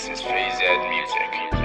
This is Phase Ed Music.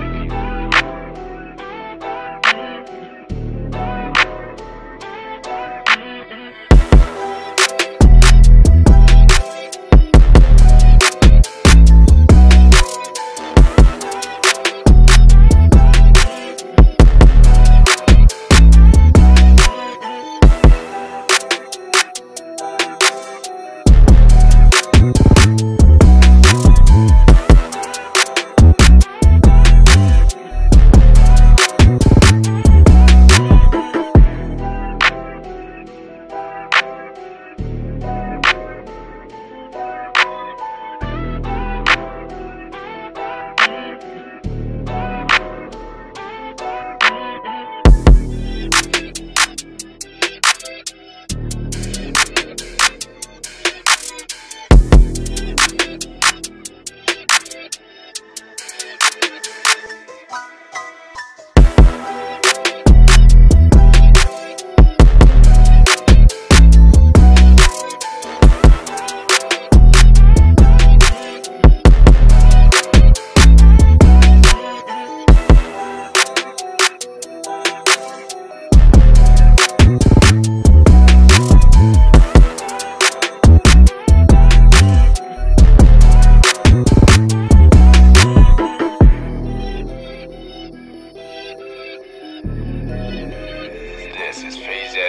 This is Phase